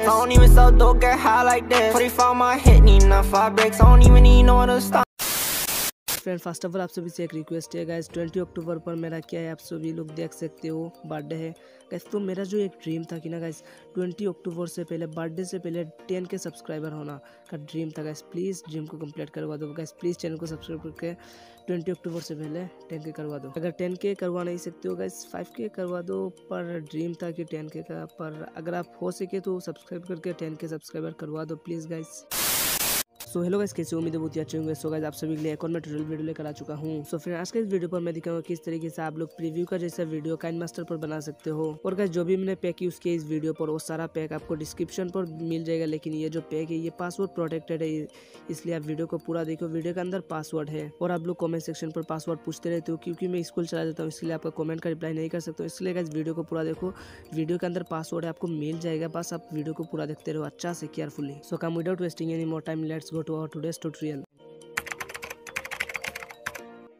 I don't even sell dope, get high like this. 45 my hit, need enough five bricks. I don't even need no other stop. Friend first of all आप सभी से एक request है guys twenty October पर मेरा क्या है? आप सभी लोग देख सकते हो बर्थडे है। गाइस तो मेरा जो एक ड्रीम था कि ना गाइस ट्वेंटी अक्टूबर से पहले बर्थडे से पहले टेन के सब्सक्राइबर होना का ड्रीम था गाइस प्लीज़ ड्रीम को कंप्लीट करवा दो। गाइस प्लीज़ चैनल को सब्सक्राइब करके ट्वेंटी अक्टूबर से पहले टेन के करवा दो। अगर टेन के करवा नहीं सकते हो गाइस फाइव के करवा दो, पर ड्रीम था कि टेन के का, पर अगर आप हो सके तो सब्सक्राइब करके टेन के सब्सक्राइबर करवा दो please guys so hello guys, कैसे उम्मीद है बहुत ही अच्छे होंगे। सो गाइस, आप सभी के लिए एक और मैं ट्यूटोरियल वीडियो लेकर आ चुका हूँ। सो फिर आज के इस वीडियो पर मैं दिखाऊँगा किस तरीके से आप लोग प्रीव्यू का जैसा वीडियो काइन मास्टर पर बना सकते हो। और गाइस, जो भी मैंने पैक यूज़ किया इस वीडियो पर, वो सारा पैक आपको डिस्क्रिप्शन पर मिल जाएगा। लेकिन ये जो पैक है, ये पासवर्ड प्रोटेक्टेड है। इसलिए आप वीडियो को पूरा देखो। वीडियो के अंदर पासवर्ड है। और आप लोग कॉमेंट सेक्शन पर पासवर्ड पूछते रहते हो, क्योंकि मैं स्कूल चला जाता हूँ, इसलिए आपका कॉमेंट का रिप्लाई नहीं कर सकता इसलिए गाइस वीडियो को पूरा देखो। वीडियो के अंदर पासवर्ड है आपको मिल जाएगा। बस आप वीडियो को पूरा देखते रहो अच्छा से carefully so come without wasting any more time let's go to our today's tutorial tutorial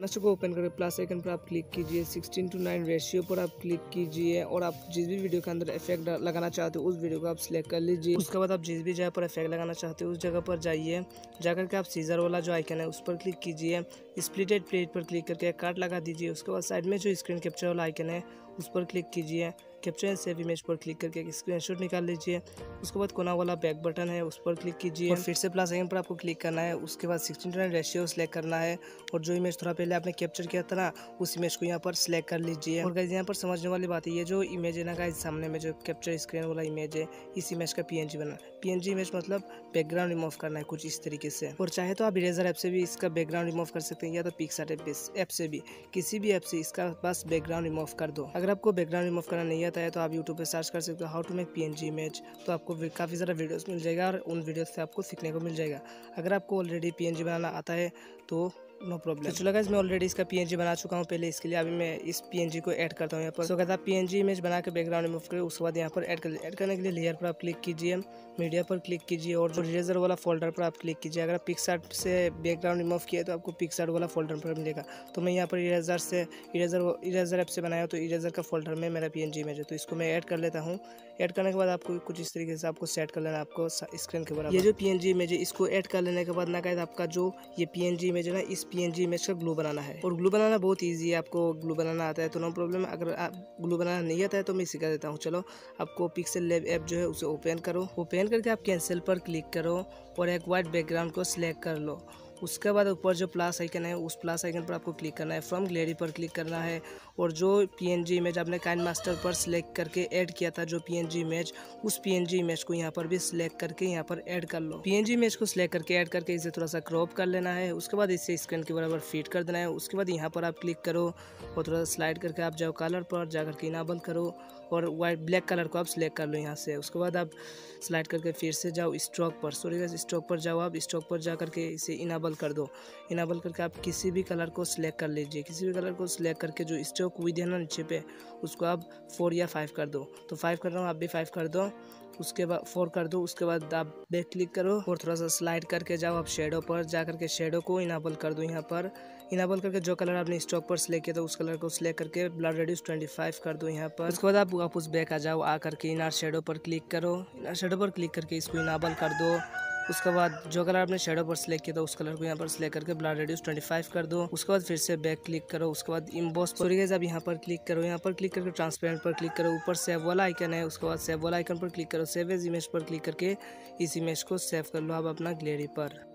master को ओपन करके प्लस आइकन पर आप क्लिक कीजिए 16 टू 9 रेशियो पर आप क्लिक कीजिए और आप जिस भी वीडियो के अंदर इफ़ेक्ट लगाना चाहते हो, उस वीडियो को आप सिलेक्ट कर लीजिए। उसके बाद आप जिस भी जगह पर इफ़ेक्ट लगाना चाहते हो, उस जगह पर जाइए। जाकर के आप सीजर वाला जो आइकन है, उस पर क्लिक कीजिए। स्प्लिटेड प्लेट पर क्लिक करके कार्ड लगा दीजिए। उसके बाद साइड में जो स्क्रीन कैप्चर वाला आइकन है, उस पर क्लिक कीजिए। कैप्चर एंड सेव इमेज पर क्लिक करके एक स्क्रीनशॉट निकाल लीजिए। उसके बाद कोना वाला बैक बटन है उस पर क्लिक कीजिए। और फिर से प्लस आइकन पर आपको क्लिक करना है। उसके बाद सिक्सटीन टू रेशियो सेलेक्ट करना है। और जो इमेज थोड़ा पहले आपने कैप्चर किया था ना उस इमेज को यहाँ पर सिलेक्ट कर लीजिए। और गाइज़ यहाँ पर समझने वाली बात है ये जो इमेज है ना गाइज़ सामने में जो कैप्चर स्क्रीन वाला इमेज है इस इमेज का पी बना पी इमेज मतलब बैकग्राउंड रिमूव करना है कुछ इस तरीके से। और चाहे तो आप इरेजर ऐप से भी इसका बैकग्राउंड रिमूव कर सकते हैं या तो पिक्सार्ट ऐप से भी। किसी भी ऐप से इसका बस बैकग्राउंड रिमूव कर दो। अगर आपको बैकग्राउंड रिमूव करना नहीं आता है तो आप यूट्यूब पर सर्च कर सकते हो how to make P N G image तो आपको काफ़ी सारा वीडियोज़ मिल जाएगा और उन वीडियोज़ से आपको सीखने को मिल जाएगा। अगर आपको ऑलरेडी पी एन जी बनाना आता है तो नो प्रॉब्लम तो चलो मैं ऑलरेडी इसका पीएनजी बना चुका हूँ पहले, इसके लिए अभी मैं इस पीएनजी को ऐड करता हूँ यहाँ पर। सो कहता पीएनजी इमेज बना के बैकग्राउंड रिमूव करें, उसके बाद यहाँ पर ऐड कर ऐड करने के लिए लेयर पर आप क्लिक कीजिए मीडिया पर क्लिक कीजिए और जो इरेजर वाला फोल्डर पर आप क्लिक कीजिए। अगर पिक्सार्ट से बैकग्राउंड रिमूव किया तो आपको पिक्सार्ट वाला फोल्डर पर मिलेगा। तो मैं यहाँ पर इरेजर से इरेजर इरेजर ऐप से बनाया तो इरेजर का फोल्डर में मेरा पीएनजी इमेज है। तो इसको मैं ऐड कर लेता हूँ। ऐड करने के बाद आपको कुछ इस तरीके से आपको सेट कर लेना आपको स्क्रीन के बराबर। ये जो पीएनजी इमेज है, इसको ऐड कर लेने के बाद ना कहते आपका जो ये पीएनजी इमेज है ना, इस पी इमेज का ग्लू बनाना है। और ग्लू बनाना बहुत ईजी है, आपको ग्लू बनाना आता है तो नो प्रॉब्लम अगर आप ग्लू बनाना नहीं आता है तो मैं सिखा देता हूँ। चलो, आपको पिक्सल लेब ऐप जो है, उसे ओपन करो। ओपन करके आप कैंसिल पर क्लिक करो और एक वाइट बैकग्राउंड को सिलेक्ट कर लो। उसके बाद ऊपर जो प्लस आइकन है, उस प्लस आइकन पर आपको क्लिक करना है। फ्रॉम ग्लेरी पर क्लिक करना है और जो पीएनजी इमेज आपने काइन मास्टर पर सिलेक्ट करके ऐड किया था, जो पीएनजी इमेज उस पीएनजी इमेज को यहाँ पर भी सिलेक्ट करके यहाँ पर ऐड कर लो। पीएनजी इमेज को सिलेक्ट करके ऐड करके इसे थोड़ा सा क्रॉप कर लेना है। उसके बाद इसे स्क्रीन के बराबर फिट कर देना है। उसके बाद यहाँ पर आप क्लिक करो और थोड़ा स्लाइड करके आप जाओ कलर पर जा करके इनाबल करो और वाइट ब्लैक कलर को आप सिलेक्ट कर लो यहाँ से। उसके बाद आप स्लाइड करके फिर से जाओ स्ट्रोक पर। सॉरी स्ट्रोक पर जाओ आप स्ट्रोक पर जा करके इसे इनाबल कर दो। इनाबल करके आप किसी भी कलर को सिलेक्ट कर लीजिए। किसी भी कलर को सिलेक्ट करके जो स्ट्रोक विद है ना नीचे पे उसको आप फोर या फाइव कर दो। तो फाइव कर रहा हूँ, आप भी फाइव कर दो। उसके बाद फोर कर दो, उसके बाद आप बैक क्लिक करो और थोड़ा सा स्लाइड करके जाओ आप शेडो पर। जा करके शेडो को इनाबल कर दो यहाँ पर। इनाबल करके जो कलर आपने स्टॉक पर सिलेक्ट किया था, उस कलर को सिलेक्ट करके ब्लड रेड्यूस ट्वेंटी फाइव कर दो यहाँ पर। उसके बाद आप वापस बैक आ जाओ आ करके इनार शेडो पर क्लिक करो। इनार शेडो पर क्लिक करके इसको इनाबल कर दो। उसके बाद जो कलर आपने शेडो पर सिलेक्ट किया था, उस कलर को यहाँ पर सिलेक्ट करके ब्लड रेड्यूस 25 कर दो। उसके बाद फिर से बैक क्लिक करो। उसके बाद इम्बॉस पर अब यहाँ पर क्लिक करो। यहाँ पर क्लिक करके ट्रांसपेरेंट पर क्लिक करो। ऊपर सेव वाला आइकन है। उसके बाद सेव वाला आइकन पर क्लिक करो। सेव एज इमेज पर क्लिक करके इस इमेज को सेव कर लो आप अपना ग्लेरी पर।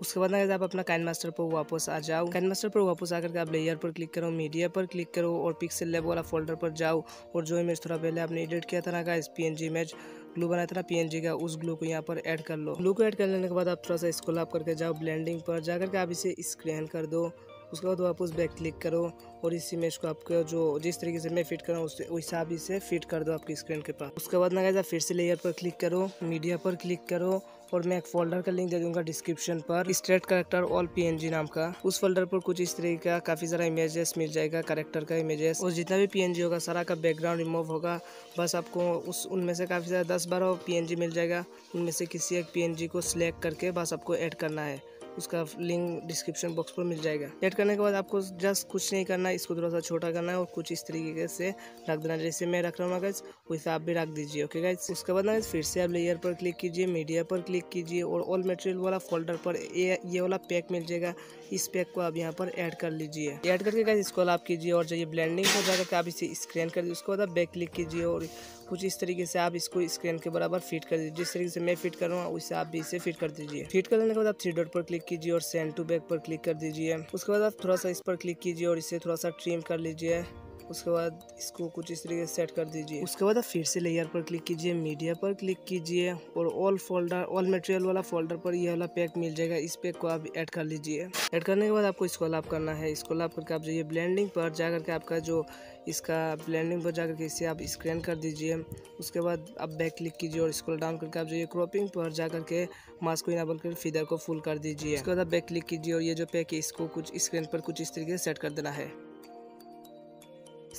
उसके बाद अगर आप अपना काइन मास्टर पर वापस आ जाओ। काइन मास्टर पर वापस आकर के आप लेयर पर क्लिक करो मीडिया पर क्लिक करो और पिक्सल लेब वाला फोल्डर पर जाओ। और जो इमेज थोड़ा पहले आपने एडिट किया था ना का पी इमेज ग्लू बनाया था ना पीएनजी का, उस ग्लू को यहाँ पर ऐड कर लो। ग्लू को ऐड कर लेने के बाद आप थोड़ा सा स्कूल आप करके जाओ ब्लेंडिंग पर, जाकर के आप इसे स्क्रैन कर दो। उसके बाद वापस बैक क्लिक करो और इस इमेज को आपके जो जिस तरीके से मैं फिट कर रहा हूँ उस हिसाब से फिट कर दो आपकी स्क्रीन के पास। उसके बाद ना फिर से लेयर पर क्लिक करो मीडिया पर क्लिक करो और मैं एक फोल्डर का लिंक दे दूँगा डिस्क्रिप्शन पर। स्ट्रेट करेक्टर ऑल पीएनजी नाम का। उस फोल्डर पर कुछ इस तरीके का काफ़ी सारा इमेजेस मिल जाएगा करेक्टर का इमेजेस और जितना भी पीएनजी होगा, सारा का बैकग्राउंड रिमूव होगा। बस आपको उस, उनमें से काफ़ी सारा दस बारह पीएनजी मिल जाएगा। उनमें से किसी एक पीएनजी को सिलेक्ट करके बस आपको ऐड करना है। उसका लिंक डिस्क्रिप्शन बॉक्स पर मिल जाएगा। ऐड करने के बाद आपको जस्ट कुछ नहीं करना है, इसको थोड़ा सा छोटा करना है और कुछ इस तरीके से रख देना जैसे मैं रख रहा हूँ गैस वैसे आप भी रख दीजिए ओके गाइज़ उसके बाद ना फिर से आप लेयर पर क्लिक कीजिए मीडिया पर क्लिक कीजिए और ऑल मटेरियल वाला फोल्डर पर ये ये वाला पैक मिल जाएगा। इस पैक को आप यहाँ पर ऐड कर लीजिए। ऐड करके गाइज़ इसको आप कीजिए और जाइए ब्लेंडिंग पर जाकर आप इसे स्क्रैन कर दीजिए। उसके बाद आप बैक क्लिक कीजिए और कुछ इस तरीके से आप इसको स्क्रीन के बराबर फिट कर दीजिए। जिस तरीके से मैं फिट कर रहा हूँ उससे आप भी इसे फिट कर दीजिए। फिट कर देने के बाद आप थ्री डॉट पर क्लिक कीजिए और सेंड टू बैक पर क्लिक कर दीजिए। उसके बाद आप थोड़ा सा इस पर क्लिक कीजिए और इसे थोड़ा सा ट्रिम कर लीजिए। उसके बाद इसको कुछ इस तरीके से सेट कर दीजिए। उसके बाद फिर से लेयर पर क्लिक कीजिए मीडिया पर क्लिक कीजिए और ऑल फोल्डर ऑल मटेरियल वाला फोल्डर पर यह वाला पैक मिल जाएगा। इस पैक को आप ऐड कर लीजिए। ऐड करने के बाद आपको इसको लाभ करना है। इसको लाभ करके आप जाइए ब्लेंडिंग पर। जा करके आपका जो इसका ब्लेंडिंग पर जा करके इसे आप स्क्रैन कर दीजिए। उसके बाद आप बैक क्लिक कीजिए और स्क्रॉल डाउन करके आप जाइए क्रॉपिंग पर। जा करके मास्क को इनाबल कर फिदर को फुल कर दीजिए। उसके बाद आप बैक क्लिक कीजिए और ये जो पैक है, इसको कुछ स्क्रीन पर कुछ इस तरीके से सेट कर देना है।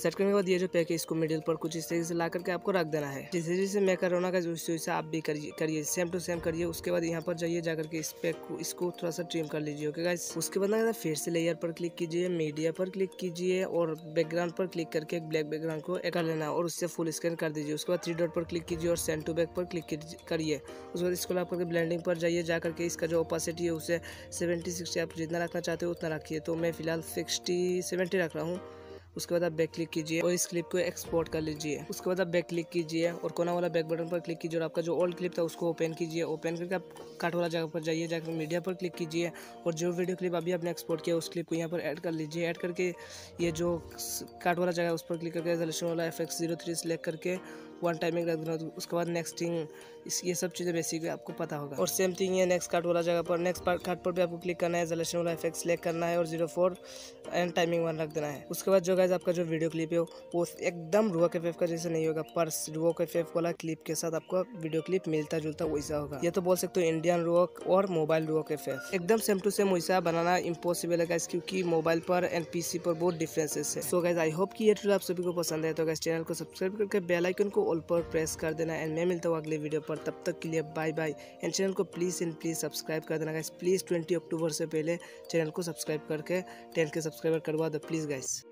सेट करने के बाद ये जो पैक है, इसको मिडिल पर कुछ इस तरीके से ला करके आपको रख देना है। जैसे जैसे मैं कर रहा हूँ वैसे वैसे आप भी करिए करिए सेम टू सेम करिए। उसके बाद यहाँ पर जाइए, जाकर के इस पैक को, इसको थोड़ा सा ट्रिम कर लीजिए ओके गाइस उसके बाद ना फिर से लेयर पर क्लिक कीजिए मीडिया पर क्लिक कीजिए, और बैकग्राउंड पर क्लिक करके एक ब्लैक बैकग्राउंड को कर लेना, और उससे फुल स्कैन कर दीजिए। उसके बाद थ्री डॉट पर क्लिक कीजिए, और सेंड टू बैक पर क्लिक करिए। उसके बाद इसको आप करके ब्लेंडिंग पर जाइए जा करके इसका जो ओपासिटी है, उसे सेवेंटी सिक्सटी आप जितना रखना चाहते हो, उतना रखिए। तो मैं फ़िलहाल सिक्सटी सेवेंटी रख रहा हूँ। उसके बाद आप बैक क्लिक कीजिए और इस क्लिप को एक्सपोर्ट कर लीजिए। उसके बाद आप बैक क्लिक कीजिए और कोना वाला बैक बटन पर क्लिक कीजिए और आपका जो ओल्ड क्लिप था उसको ओपन कीजिए। ओपन करके आप काट वाला जगह पर जाइए जाकर मीडिया पर क्लिक कीजिए और जो वीडियो क्लिप अभी आपने एक्सपोर्ट किया उस क्लिप को यहाँ पर ऐड कर लीजिए। ऐड करके ये जो काट वाला जगह उस पर क्लिक करके रेजोल्यूशन वाला F X zero three select करके वन टाइमिंग रख देना उसके बाद नेक्स्ट थिंग इस, ये सब चीज़ें बेसिक आपको पता होगा। और सेम थिंग ये नेक्स्ट कार्ड वाला जगह पर नेक्स्ट कार्ड पर भी आपको क्लिक करना है जलेशन वाला इफ़ेक्ट सेलेक्ट करना है और zero four and timing one रख देना है। उसके बाद जो गाइज़ आपका जो वीडियो क्लिप है, वो एकदम रुआ के फेफ का जैसे नहीं होगा, पर रुआ के फेफ वाला क्लिप के साथ आपको वीडियो क्लिप मिलता जुलता वैसा होगा। ये तो बोल सकते हो इंडियन रुक और मोबाइल रुआ के फेफ एकदम सेम टू सेम वैसा बनाना इम्पॉसिबल है गाइज़ क्योंकि मोबाइल पर एंड पीसी पर बहुत डिफरेंसेस है। सो गाइज़ आई होप कि ये ट्रिल आप सभी को पसंद है तो गाइज़ चैनल को सब्सक्राइब करके बेल आइकन को ऑल पर प्रेस कर देना एंड मैं मिलता हूँ अगले वीडियो पर। तब तक के लिए बाय बाय एंड चैनल को प्लीज़ एंड प्लीज़ सब्सक्राइब कर देना गाइस प्लीज़ ट्वेंटी अक्टूबर से पहले चैनल को सब्सक्राइब करके टेन के सब्सक्राइबर करवा दो प्लीज़ गाइस